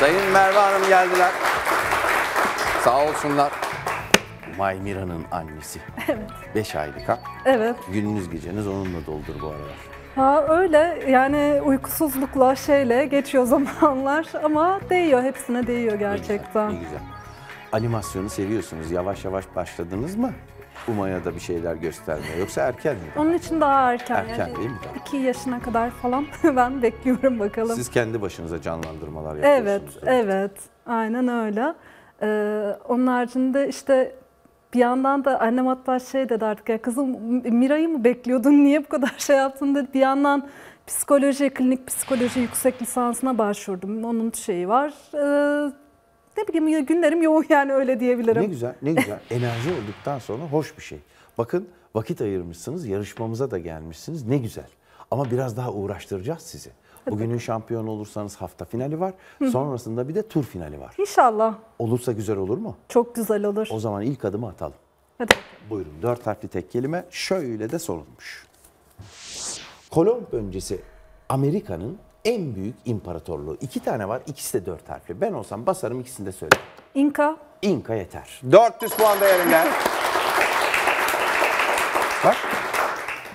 Sayın Merve Hanım geldiler. Sağ olsunlar. Maymira'nın annesi. Evet. 5 aylık ha. Evet. Gününüz geceniz onunla doldur bu aralar. Ha öyle yani uykusuzlukla şeyle geçiyor zamanlar ama değiyor hepsine değiyor Ne güzel, gerçekten. Ne güzel. Animasyonu seviyorsunuz. Yavaş yavaş başladınız mı? Umaya da bir şeyler göstermeye. Yoksa erken mi? Onun için daha erken. Erken yani değil mi daha? İki yaşına kadar falan ben bekliyorum bakalım. Siz kendi başınıza canlandırmalar Evet, yapıyorsunuz. evet. Aynen öyle. Ee, onun haricinde işte bir yandan da annem hatta şey dedi artık ya kızım Mira'yı mı bekliyordun niye bu kadar şey yaptın dedi. Bir yandan psikoloji, klinik psikoloji yüksek lisansına başvurdum. Onun şeyi var. Ee, ne bileyim günlerim yoğun yani öyle diyebilirim. Ne güzel, ne güzel. Enerji olduktan sonra hoş bir şey. Bakın vakit ayırmışsınız, yarışmamıza da gelmişsiniz. Ne güzel. Ama biraz daha uğraştıracağız sizi. Bugünün şampiyonu olursanız hafta finali var. Sonrasında bir de tur finali var. İnşallah. Olursa güzel olur mu? Çok güzel olur. O zaman ilk adımı atalım. Hadi. Buyurun. Dört harfli tek kelime şöyle de sorulmuş. Kolomb öncesi Amerika'nın en büyük imparatorluğu. İki tane var, ikisi de dört harfli. Ben olsam basarım ikisini de söylerim. İnka. İnka yeter. 400 puan değerinde. Bak.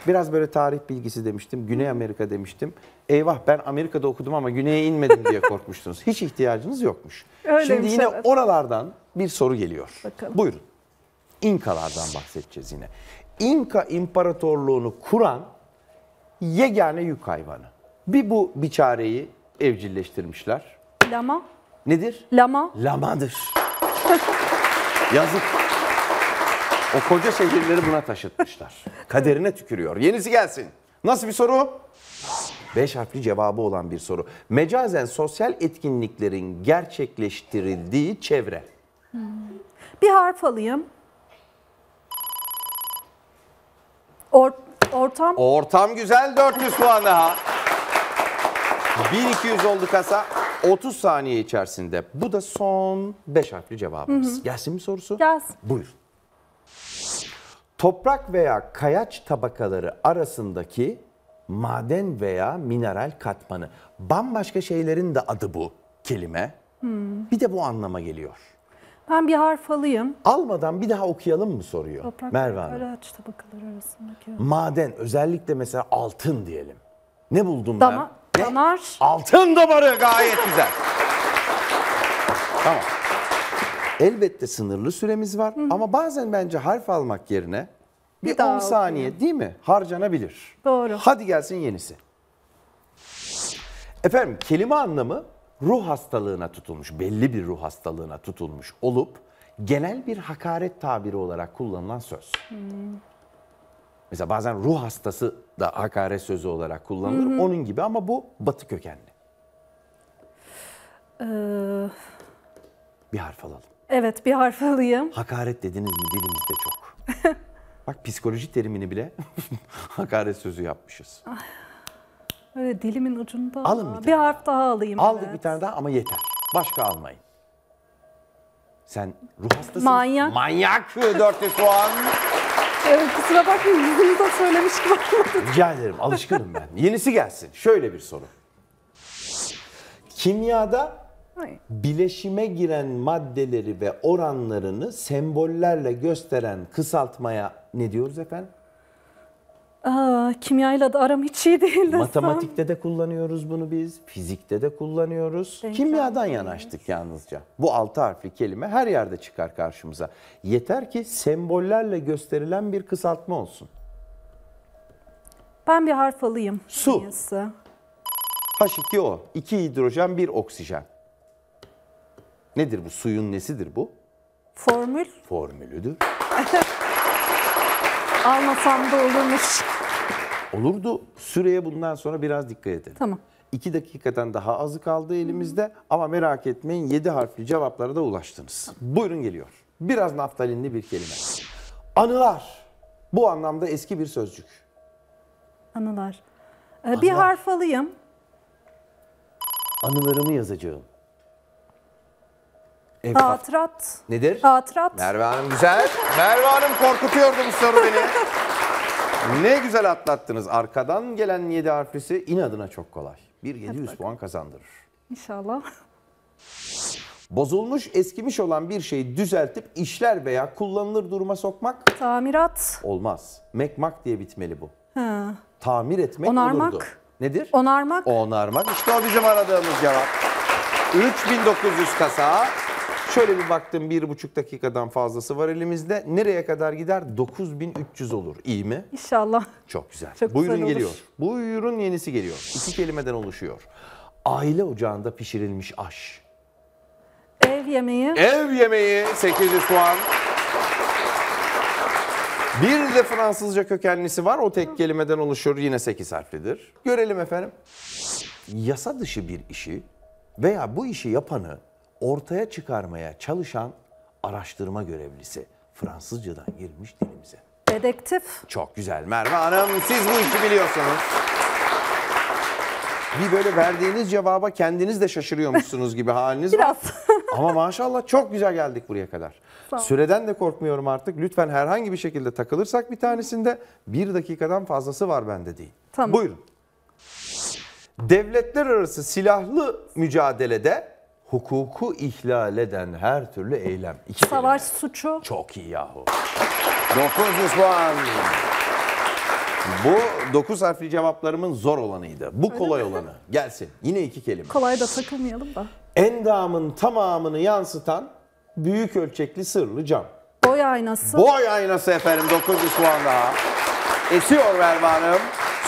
Biraz böyle tarih bilgisi demiştim. Güney Amerika demiştim. Eyvah ben Amerika'da okudum ama güneye inmedim diye korkmuştunuz. Hiç ihtiyacınız yokmuş. Öyleymiş, Şimdi yine evet. oralardan bir soru geliyor. Bakalım. Buyurun. İnkalardan bahsedeceğiz yine. İnka İmparatorluğunu kuran yegane yük hayvanı. Bir bu biçareyi evcilleştirmişler. Lama. Nedir? Lama. Lamadır. Yazık. O koca şehirleri buna taşıtmışlar. Kaderine tükürüyor. Yenisi gelsin. Nasıl bir soru? Beş harfli cevabı olan bir soru. Mecazen sosyal etkinliklerin gerçekleştirildiği çevre. Bir harf alayım. Or- ortam. Ortam güzel 400 puan daha. 1200 oldu kasa. 30 saniye içerisinde. Bu da son 5 harfli cevabımız. Gelsin mi sorusu? Gelsin. Buyur. Toprak veya kayaç tabakaları arasındaki maden veya mineral katmanı. Bambaşka şeylerin de adı bu kelime. Bir de bu anlama geliyor. Ben bir harf alayım. Almadan bir daha okuyalım mı soruyor Toprak Merve ve Hanım. Karaağaç tabakaları arasındaki. Maden özellikle mesela altın diyelim. Ne buldum Dama, ben? Damar. Altın damarı gayet güzel. Tamam. Elbette sınırlı süremiz var ama bazen bence harf almak yerine bir, Bir daha 10 saniye değil mi harcanabilir. Doğru. Hadi gelsin yenisi. Efendim kelime anlamı ruh hastalığına tutulmuş, belli bir ruh hastalığına tutulmuş olup genel bir hakaret tabiri olarak kullanılan söz. Mesela bazen ruh hastası da hakaret sözü olarak kullanılır. Onun gibi ama bu batı kökenli. Ee, Bir harf alalım. evet bir harf alayım. Hakaret dediniz mi dilimizde çok. Bak psikoloji terimini bile hakaret sözü yapmışız. Öyle dilimin ucunda. Alın bir bir tane harf daha alayım. Aldık evet. bir tane daha ama yeter. Başka almayın. Sen ruh hastasın. Manyak. Manyak 400 puan. Evet, kusura bakmayın yüzünüzde söylemiş gibi olmadı. Rica ederim alışkınım ben. Yenisi gelsin. Şöyle bir soru. Kimyada bileşime giren maddeleri ve oranlarını sembollerle gösteren kısaltmaya ne diyoruz efendim? Aa, kimyayla da aram hiç iyi değil desem. Matematikte de kullanıyoruz bunu biz, fizikte de kullanıyoruz. Denklem Kimyadan yanaştık yalnızca. Bu altı harfli kelime her yerde çıkar karşımıza. Yeter ki sembollerle gösterilen bir kısaltma olsun. Ben bir harf alayım. Su. iyisi. H2O, 2 hidrojen, 1 oksijen. Nedir bu? Suyun nesidir bu? Formül Formülüdür. almasam da olurmuş. Olurdu. Süreye bundan sonra biraz dikkat edelim. Tamam. 2 dakikadan daha azı kaldı elimizde ama merak etmeyin 7 harfli cevaplara da ulaştınız. Buyurun geliyor. Biraz naftalinli bir kelime. Anılar. Bu anlamda eski bir sözcük. Anılar. Ee, bir Anılar. harf alayım. Anılarımı yazacağım. Ev Hatırat. Nedir? Hatırat. Merve Hanım güzel. Merve Hanım korkutuyordu bu soru beni. Ne güzel atlattınız. Arkadan gelen 7 harflisi inadına çok kolay. Bir 700 puan kazandırır. İnşallah. Bozulmuş, eskimiş olan bir şeyi düzeltip işler veya kullanılır duruma sokmak Tamirat. olmaz. Mekmak diye bitmeli bu. Ha. Tamir etmek Onarmak. olurdu. Nedir? Onarmak. Onarmak. İşte o bizim aradığımız cevap. 3900 kasa. Şöyle bir baktım bir buçuk dakikadan fazlası var elimizde. Nereye kadar gider? 9300 olur. İyi mi? İnşallah. Çok güzel. Çok Buyurun güzel olur. geliyor. Buyurun yenisi geliyor. İki kelimeden oluşuyor. Aile ocağında pişirilmiş aş. Ev yemeği. Ev yemeği 800 puan. Bir de Fransızca kökenlisi var. O tek kelimeden oluşuyor. Yine 8 harflidir. Görelim efendim. Yasa dışı bir işi veya bu işi yapanı ortaya çıkarmaya çalışan araştırma görevlisi. Fransızcadan girmiş dilimize. Dedektif. Çok güzel Merve Hanım. Siz bu işi biliyorsunuz. Bir böyle verdiğiniz cevaba kendiniz de şaşırıyormuşsunuz gibi haliniz var. Biraz. Ama maşallah çok güzel geldik buraya kadar. Süreden de korkmuyorum artık. Lütfen herhangi bir şekilde takılırsak bir tanesinde bir dakikadan fazlası var bende değil. Tamam. Buyurun. Devletler arası silahlı mücadelede hukuku ihlal eden her türlü eylem. İki Savaş kelime. suçu. Çok iyi yahu. 900 puan. Bu 9 harfli cevaplarımın zor olanıydı. Bu kolay olanı. Gelsin. Yine iki kelime. Kolay da takılmayalım da. Endamın tamamını yansıtan büyük ölçekli sırlı cam. Boy aynası. Boy aynası efendim 900 puan daha. Esiyor Merve Hanım.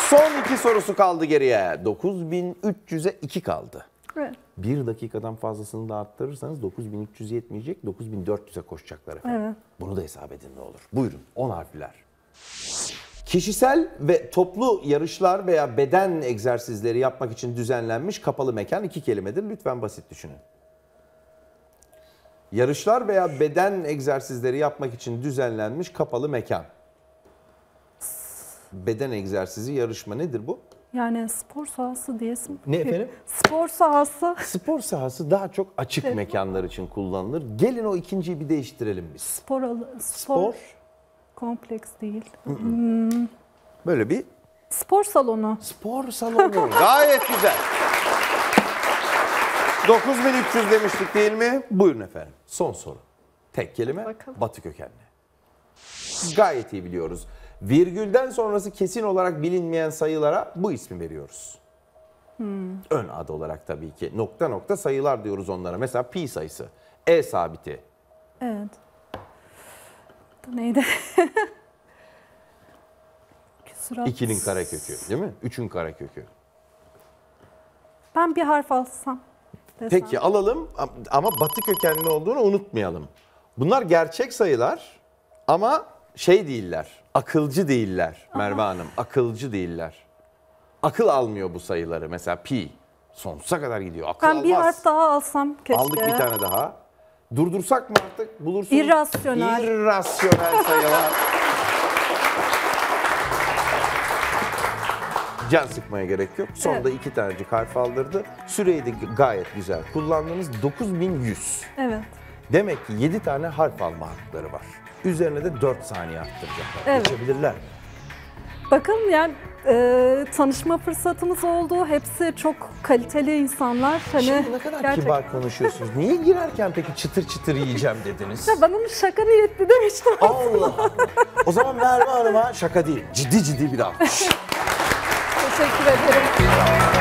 Son iki sorusu kaldı geriye. 9300'e 2 kaldı. Evet. Bir dakikadan fazlasını da arttırırsanız 9300 yetmeyecek, 9400'e koşacaklar efendim. Evet. Bunu da hesap edin ne olur. Buyurun 10 harfler. Kişisel ve toplu yarışlar veya beden egzersizleri yapmak için düzenlenmiş kapalı mekan iki kelimedir. Lütfen basit düşünün. Yarışlar veya beden egzersizleri yapmak için düzenlenmiş kapalı mekan. Beden egzersizi yarışma nedir bu? Yani spor sahası diyesim. Ne efendim? Spor sahası. Spor sahası daha çok açık mekanlar için kullanılır. Gelin o ikinciyi bir değiştirelim biz. Spor spor, Spor, kompleks değil. böyle bir Spor salonu. spor salonu. Gayet güzel. 9300 demiştik değil mi? Buyurun efendim. Son soru. Tek kelime Bakalım. batı kökenli. Gayet iyi biliyoruz. Virgülden sonrası kesin olarak bilinmeyen sayılara bu ismi veriyoruz. Ön adı olarak tabii ki. Nokta nokta sayılar diyoruz onlara. Mesela pi sayısı, e sabiti, Evet. Bu neydi? Küsurat. 2'nin karekökü değil mi? 3'ün karekökü. Ben bir harf alsam. desem. Peki alalım ama batı kökenli olduğunu unutmayalım. Bunlar gerçek sayılar ama şey değiller, akılcı değiller Merve Hanım, akılcı değiller. Akıl almıyor bu sayıları mesela pi. Sonsuza kadar gidiyor. Akıl Ben bir harf daha alsam keşke. Aldık bir tane daha. Durdursak mı artık? Bulursunuz. İrrasyonel. İrrasyonel sayılar. Can sıkmaya gerek yok. Sonda Evet. iki tanecik harf aldırdı. Süreyi de gayet güzel kullandınız. 9100. Evet. Demek ki 7 tane harf alma hakları var. Üzerine de 4 saniye arttıracaklar. Evet. Geçebilirler. Bakalım yani e, tanışma fırsatımız oldu. Hepsi çok kaliteli insanlar. Hani Şimdi ne kadar gerçek- kibar konuşuyorsunuz. Niye girerken peki çıtır çıtır yiyeceğim dediniz? Ya ben onu şaka niyetli demiştim. Allah Allah. O zaman Merve Hanım'a şaka değil, ciddi ciddi bir alkış. Teşekkür ederim.